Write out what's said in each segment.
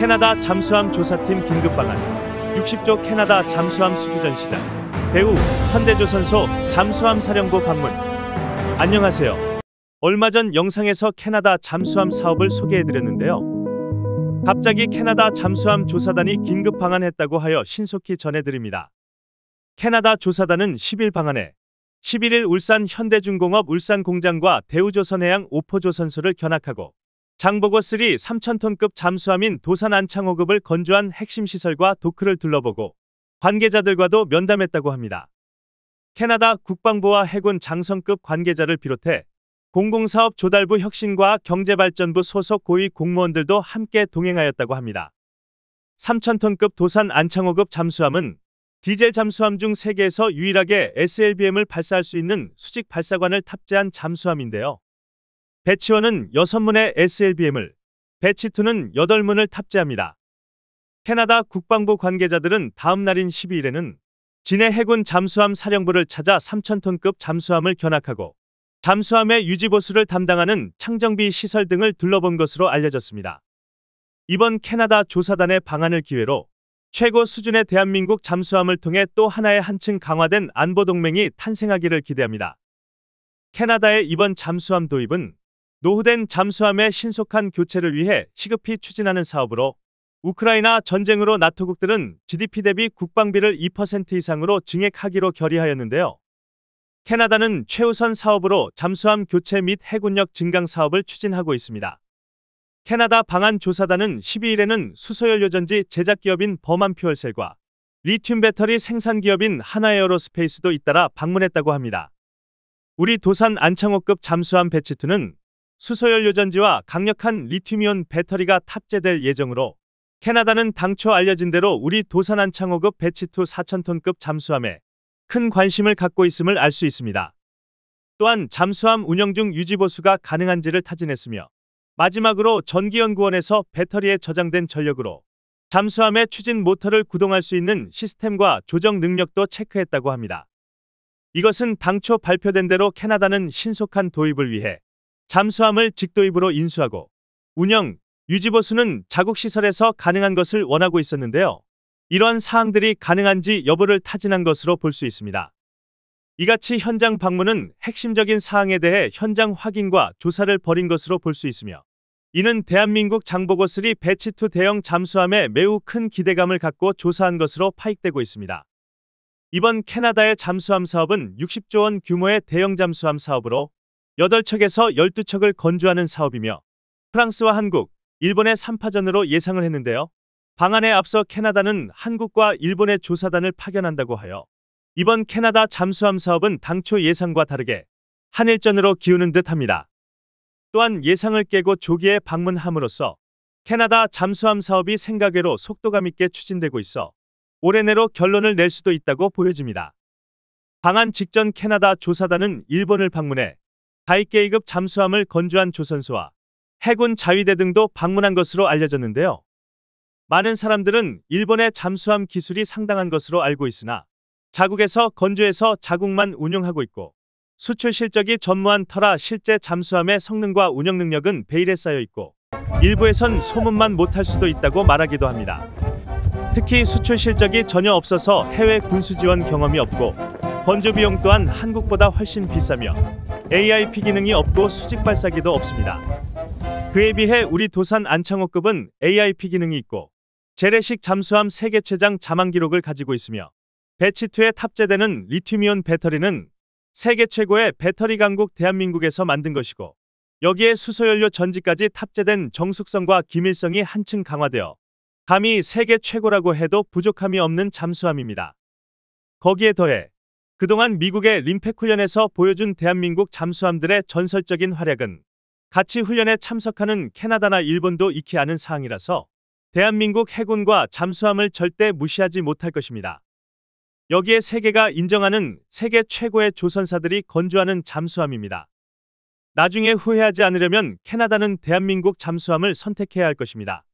캐나다 잠수함 조사팀 긴급 방안 60조 캐나다 잠수함 수주전 시작 배우 현대조선소 잠수함 사령부 방문 안녕하세요. 얼마 전 영상에서 캐나다 잠수함 사업을 소개해드렸는데요. 갑자기 캐나다 잠수함 조사단이 긴급 방한했다고 하여 신속히 전해드립니다. 캐나다 조사단은 10일 방한해 11일 울산 현대중공업 울산 공장과 대우조선해양 오포조선소를 견학하고 장보고 3 3,000톤급 잠수함인 도산 안창호급을 건조한 핵심 시설과 도크를 둘러보고 관계자들과도 면담했다고 합니다. 캐나다 국방부와 해군 장성급 관계자를 비롯해 공공사업 조달부 혁신과학 경제발전부 소속 고위 공무원들도 함께 동행하였다고 합니다. 3,000톤급 도산 안창호급 잠수함은 디젤 잠수함 중 세계에서 유일하게 SLBM을 발사할 수 있는 수직 발사관을 탑재한 잠수함인데요. 배치1은 6문의 SLBM을, 배치2는 8문을 탑재합니다. 캐나다 국방부 관계자들은 다음 날인 12일에는 진해 해군 잠수함 사령부를 찾아 3,000톤급 잠수함을 견학하고 잠수함의 유지보수를 담당하는 창정비 시설 등을 둘러본 것으로 알려졌습니다. 이번 캐나다 조사단의 방안을 기회로 최고 수준의 대한민국 잠수함을 통해 또 하나의 한층 강화된 안보 동맹이 탄생하기를 기대합니다. 캐나다의 이번 잠수함 도입은 노후된 잠수함의 신속한 교체를 위해 시급히 추진하는 사업으로 우크라이나 전쟁으로 나토국들은 GDP 대비 국방비를 2% 이상으로 증액하기로 결의하였는데요. 캐나다는 최우선 사업으로 잠수함 교체 및 해군력 증강 사업을 추진하고 있습니다. 캐나다 방안조사단은 12일에는 수소연료전지 제작기업인 버만퓨얼셀과 리튬 배터리 생산기업인 하나에어로스페이스도 잇따라 방문했다고 합니다. 우리 도산 안창호급 잠수함 배치2는 수소연료전지와 강력한 리튬이온 배터리가 탑재될 예정으로 캐나다는 당초 알려진 대로 우리 도산 안창호급 배치2 4,000톤급 잠수함에 큰 관심을 갖고 있음을 알 수 있습니다. 또한 잠수함 운영 중 유지보수가 가능한지를 타진했으며 마지막으로 전기연구원에서 배터리에 저장된 전력으로 잠수함의 추진 모터를 구동할 수 있는 시스템과 조정 능력도 체크했다고 합니다. 이것은 당초 발표된 대로 캐나다는 신속한 도입을 위해 잠수함을 직도입으로 인수하고 운영, 유지보수는 자국 시설에서 가능한 것을 원하고 있었는데요. 이러한 사항들이 가능한지 여부를 타진한 것으로 볼 수 있습니다. 이같이 현장 방문은 핵심적인 사항에 대해 현장 확인과 조사를 벌인 것으로 볼 수 있으며 이는 대한민국 장보고3 배치2 대형 잠수함에 매우 큰 기대감을 갖고 조사한 것으로 파악되고 있습니다. 이번 캐나다의 잠수함 사업은 60조 원 규모의 대형 잠수함 사업으로 8척에서 12척을 건조하는 사업이며 프랑스와 한국, 일본의 3파전으로 예상을 했는데요. 방안에 앞서 캐나다는 한국과 일본의 조사단을 파견한다고 하여 이번 캐나다 잠수함 사업은 당초 예상과 다르게 한일전으로 기우는 듯합니다. 또한 예상을 깨고 조기에 방문함으로써 캐나다 잠수함 사업이 생각외로 속도감 있게 추진되고 있어 올해 내로 결론을 낼 수도 있다고 보여집니다. 방한 직전 캐나다 조사단은 일본을 방문해 다이케이급 잠수함을 건조한 조선소와 해군 자위대 등도 방문한 것으로 알려졌는데요. 많은 사람들은 일본의 잠수함 기술이 상당한 것으로 알고 있으나 자국에서 건조해서 자국만 운용하고 있고 수출 실적이 전무한 터라 실제 잠수함의 성능과 운영 능력은 베일에 쌓여 있고 일부에선 소문만 못할 수도 있다고 말하기도 합니다. 특히 수출 실적이 전혀 없어서 해외 군수 지원 경험이 없고 건조 비용 또한 한국보다 훨씬 비싸며 AIP 기능이 없고 수직 발사기도 없습니다. 그에 비해 우리 도산 안창호급은 AIP 기능이 있고 재래식 잠수함 세계 최장 자망 기록을 가지고 있으며 배치2에 탑재되는 리튬이온 배터리는 세계 최고의 배터리 강국 대한민국에서 만든 것이고 여기에 수소연료 전지까지 탑재된 정숙성과 기밀성이 한층 강화되어 감히 세계 최고라고 해도 부족함이 없는 잠수함입니다. 거기에 더해 그동안 미국의 림팩 훈련에서 보여준 대한민국 잠수함들의 전설적인 활약은 같이 훈련에 참석하는 캐나다나 일본도 익히 아는 사항이라서 대한민국 해군과 잠수함을 절대 무시하지 못할 것입니다. 여기에 세계가 인정하는 세계 최고의 조선사들이 건조하는 잠수함입니다. 나중에 후회하지 않으려면 캐나다는 대한민국 잠수함을 선택해야 할 것입니다.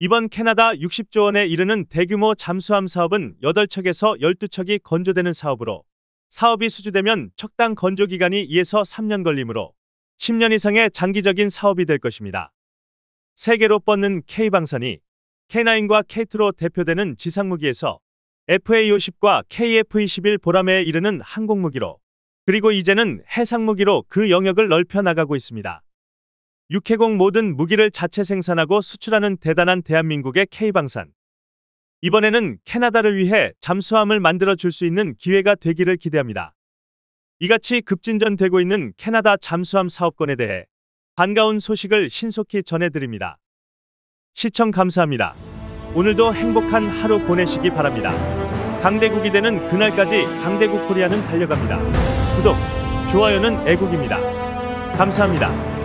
이번 캐나다 60조 원에 이르는 대규모 잠수함 사업은 8척에서 12척이 건조되는 사업으로 사업이 수주되면 척당 건조 기간이 2에서 3년 걸리므로 10년 이상의 장기적인 사업이 될 것입니다. 세계로 뻗는 K방산이 K9과 K2로 대표되는 지상무기에서 FA-50과 KF-21 보람에 이르는 항공무기로 그리고 이제는 해상무기로 그 영역을 넓혀 나가고 있습니다. 육해공 모든 무기를 자체 생산하고 수출하는 대단한 대한민국의 K방산. 이번에는 캐나다를 위해 잠수함을 만들어 줄 수 있는 기회가 되기를 기대합니다. 이같이 급진전되고 있는 캐나다 잠수함 사업권에 대해 반가운 소식을 신속히 전해드립니다. 시청 감사합니다. 오늘도 행복한 하루 보내시기 바랍니다. 강대국이 되는 그날까지 강대국 코리아는 달려갑니다. 구독, 좋아요는 애국입니다. 감사합니다.